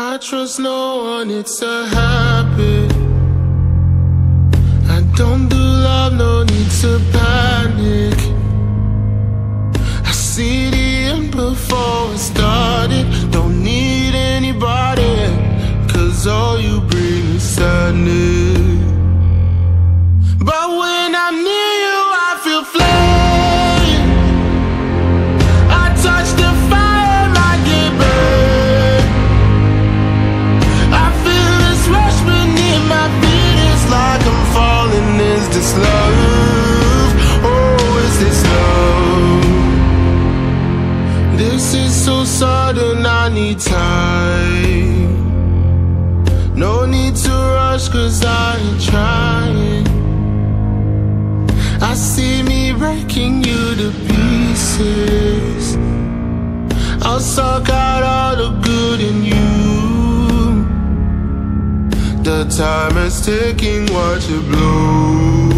I trust no one, it's a habit. I don't do love, no need to panic. I see the end before it started. Don't need anybody, cause all you bring is sadness. This love? Oh, is this love? This is so sudden. I need time. No need to rush, cause I ain't trying. I see me breaking you to pieces. I'll suck out all the good in you. The time is ticking, watch it blow.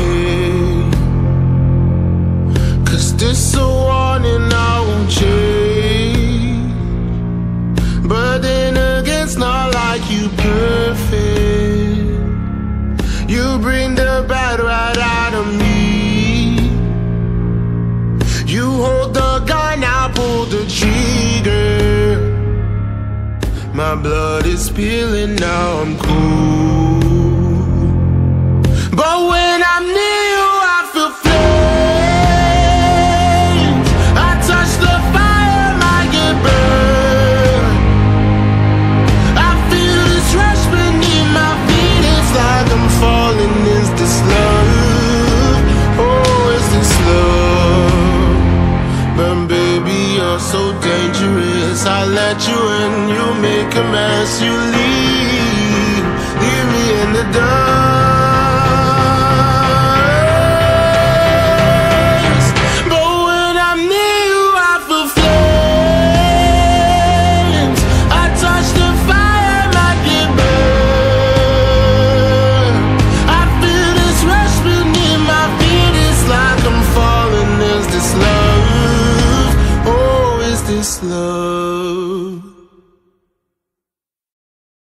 You hold the gun, I pull the trigger. My blood is spilling, now I'm cool. But when chance I let you in. You make a mess, you leave. Leave me in the dust. But when I'm near you I feel flames. I touch the fire I feel this rush beneath my feet. It's like I'm falling, is this love? Oh, this love?